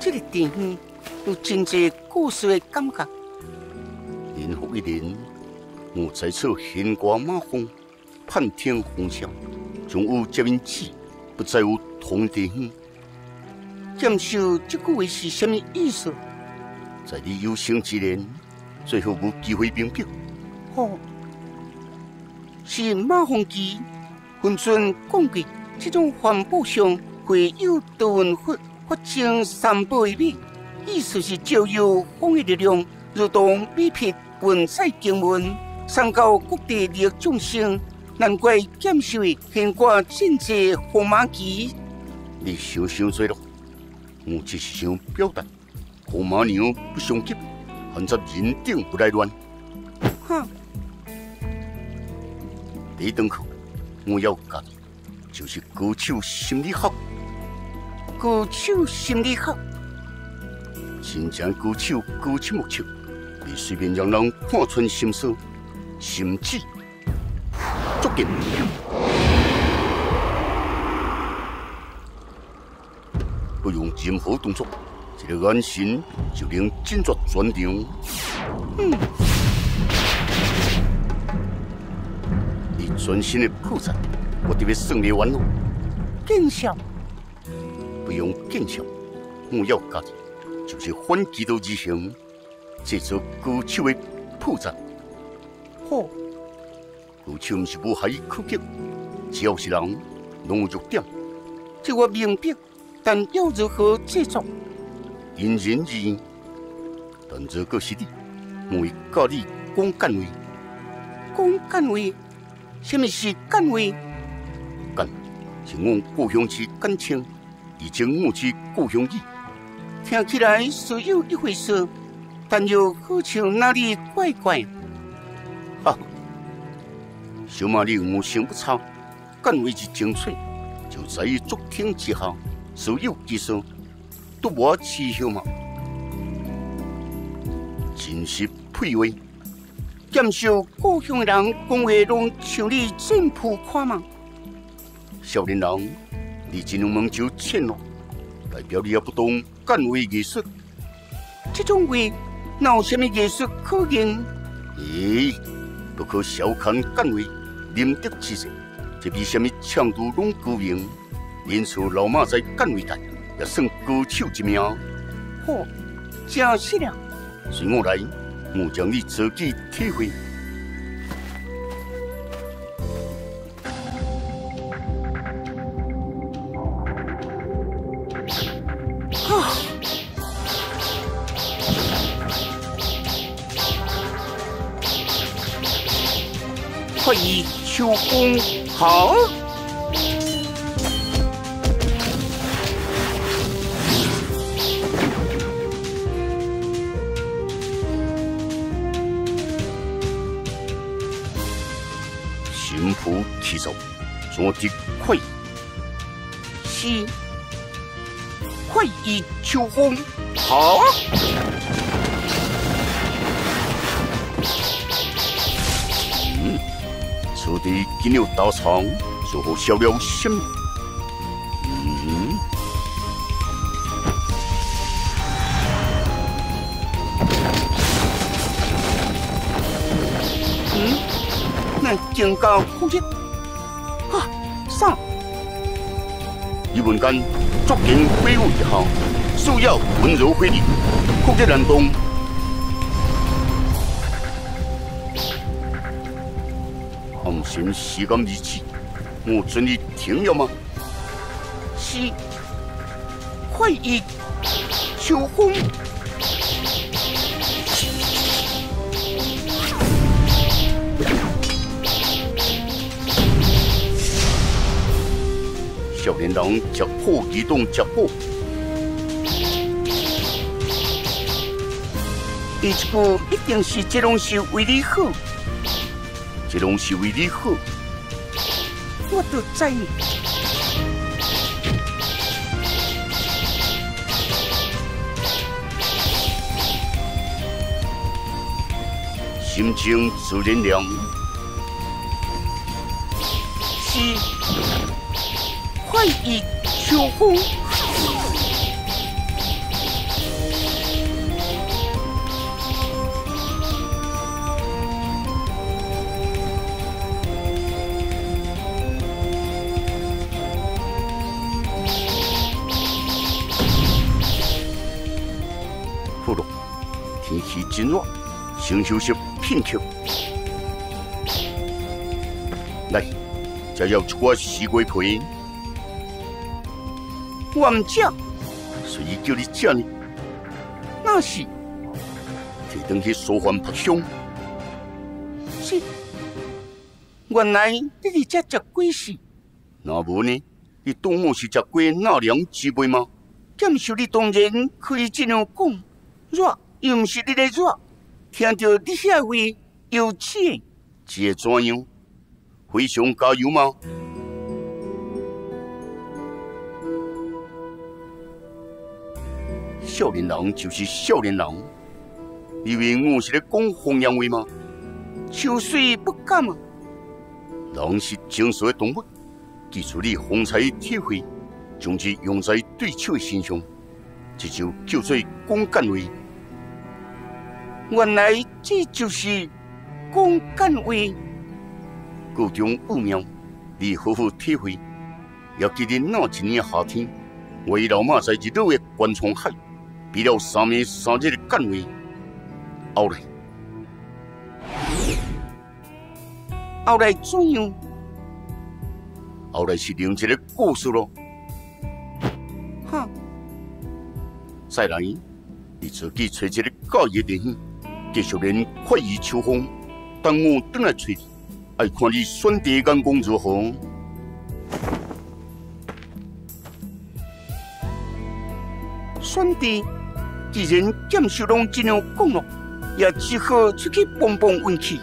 这个地方有真侪故事的感觉。年复一年，我在此悬挂马蜂，盼天风响，从无接引子，不再有同地方。减少这句话是什么意思？在你有生之年，最后无机会明白。哦，是马蜂机分寸讲过，这种环保上会有多文化发生三倍米，意思是照有风的力量，如同米皮运载经文，上到各地利益众生，难怪减少的现挂真济红马旗。你想想错了，我只是想表达。驸马娘不相急，还则人定不来乱。哈！第一堂课我要教的就是高手心理学。歌手心里好，真正歌手歌手莫唱，别随便让人看穿心思，心智足劲。不用任何动作。一个眼神就能进入全场。嗯，你专心的铺展，我特别胜利完了。见笑，不用见笑，我要教的就是反其道而行，这做高手的铺展。好，高手不是无害可击，只要是人，拢有弱点。这我明白，但要如何制作？因人而异，但如果是你，我会教你讲干话。讲干话，什么是干话？干是我故乡之感情，以前我之故乡意。听起来是有一回事，但又好像哪里怪怪。哈，小马你我想不差，干话之精粹，就在于足听之下，所有技术。都无气候嘛，真是佩为。减少故乡的人讲话拢像你真浮夸嘛。少年人，你只能蒙就欠了，代表你也不懂干话艺术。这种话哪有什么艺术可言？咦，不可小看干话，仁德之士，这比什么强度拢高明。因此老马在干话界。也算高手一名。好，真是了。随我来，我将你自己体会。快意秋风好。我的快意是快意秋风好。地今有道场，做好小了什么？嗯，嗯，那警告空间。上，一文间足劲挥舞一下，需要温柔回礼，酷极难懂。暗神时间日期，我准你听了吗？是，快意秋风。少年人脚步移动脚步，第一步一定是这种是为你好，这拢是为你好，我都知。心情自然凉，是。快意秋风，真热，先休息片刻。来，这要出我西瓜皮。我唔食，所以叫你食呢。那是提灯去舒缓拍胸。是，原来你是这只鬼事。那无呢？你当我是只鬼纳凉之辈吗？感受你当然可以这样讲，热又唔是你来做，听到你遐话又气，这怎样？非常加油吗？少年郎就是少年人，以为我是咧讲风凉话吗？秋水不干啊！人是精神的动物，记住你风采体会，将之用在对手的身上，这就叫做讲干话。原来这就是讲干位。各种奥妙，你好好体会。要记得那一年夏天，我老马在日落的关窗海，比了三米三日的干位。后来，后来怎样？后来是另一个故事咯。哈！再来，你自己找一个高一点，继续连快意秋风，等我等来找你。爱看你选地干工作何？选择，既然剑秀龙这样讲了，也只好出去碰碰运气。